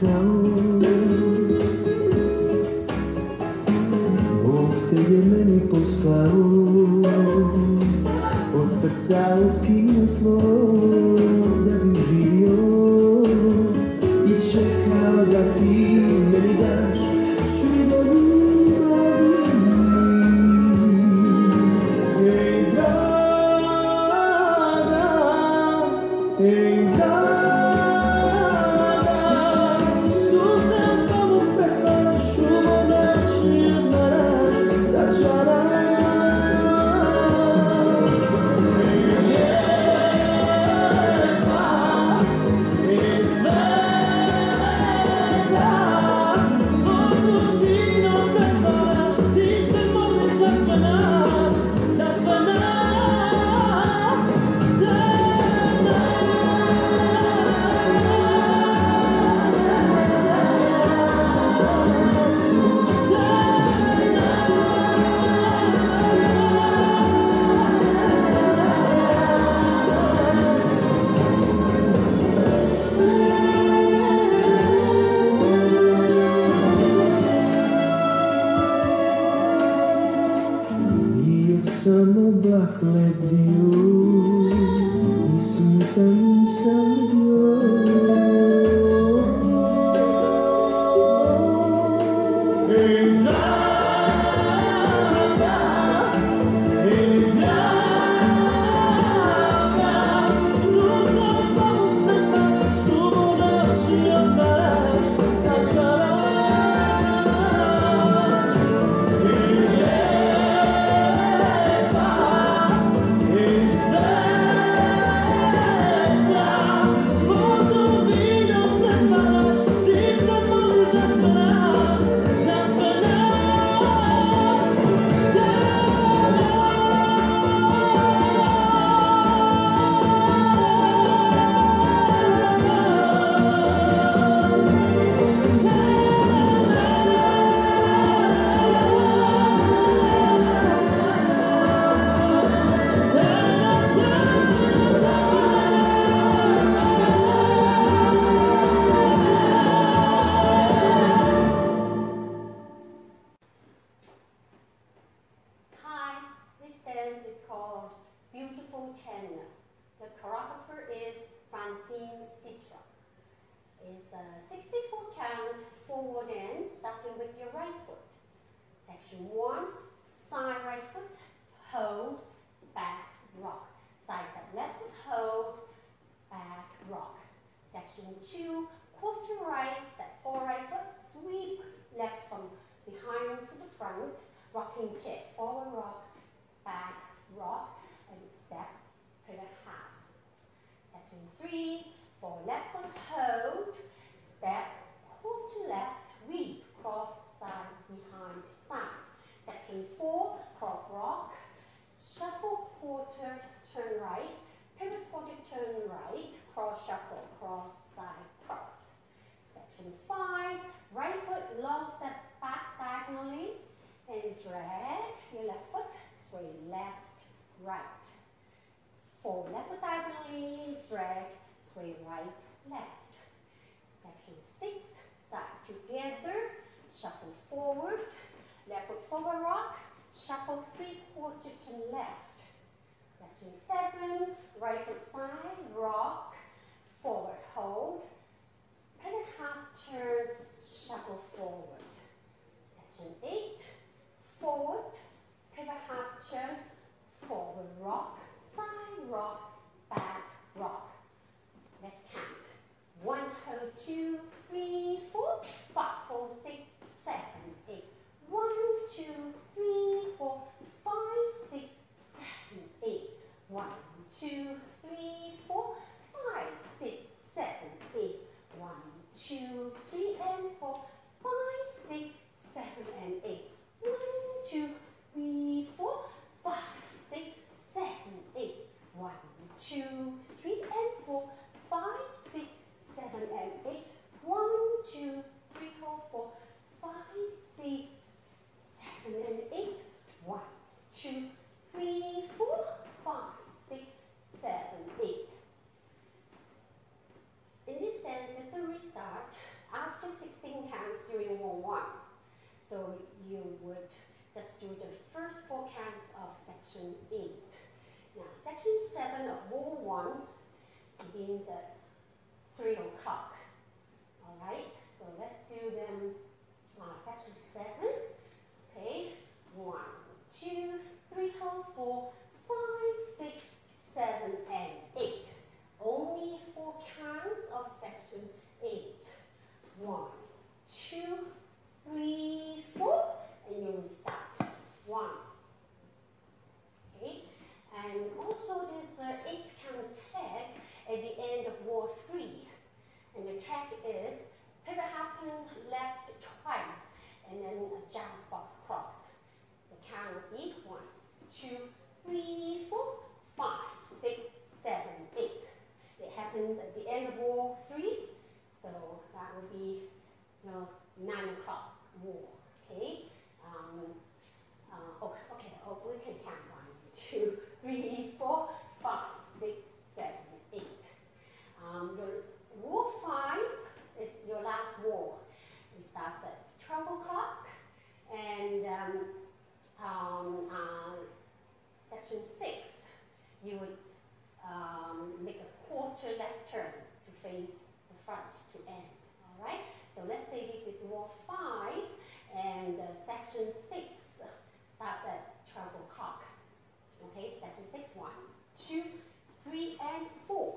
go. Bůh tebe meni poslal, od srdce odkýl svou. Oblak lebdio your right foot. Section 1, side right foot, hold, back, rock. Side step left foot, hold, back, rock. Section 2, quarter right, step four right foot, sweep left from behind to the front, rocking chair, forward rock, back rock, and step pivot half. Section 3, for left foot hold, step quarter left, weave, cross side behind side. Section 4, cross rock, shuffle quarter, turn right, pivot quarter, turn right, cross shuffle, cross side, cross. Section 5, right foot long step back diagonally and drag your left foot straight left, right. Four left foot diagonally, drag straight right, left. Section 6, side together, shuffle forward, left foot forward rock, shuffle three quarter to left. Section 7, right foot side, rock, forward hold, pivot half turn, shuffle forward. Section 8, forward, pivot half turn, forward rock, side rock, back rock. Let's count. One, hold, two, three, four, five, four, six, seven, eight. One, two, three, four, five, six, seven, eight. One, two, three, four, five, six, seven, eight. One, two, three, and four, five, six, seven, and eight. One, two, three, four, five, six, seven, eight. One, two, three, and four, five, six, seven, and eight. One, two, three, four, four, five, six, seven, and eight. One, two, three, four, five, So you would do the first four counts of section 8. Now, section 7 of wall 1 begins at 3 o'clock. Alright, so let's do them. Uh, section 7. Okay, 1, 2, 3, 4, 5, 6, 7, and 8. Only four counts of section 8. 1, 2, 3, 4, and you restart. 1. Okay, and also there's an 8 count tag at the end of wall 3. And the tag is turn left twice and then a jazz box cross. The count will be 1, 2, 3, 4, 5, 6, 7, 8. It happens at the end of wall 3, so that would be you know, 9 o'clock wall. Okay? Um, uh, we can count 1, 2, 3, 4, 5, 6, 7, 8. Um, the wall 5 is your last wall. It starts at 12 o'clock and um, um, uh, section 6, you would um, make a quarter left turn to face the front to end. All right, so let's say this is wall 5 and uh, section 6 starts at 12 o'clock. Section 6, 1, 2, 3, and 4,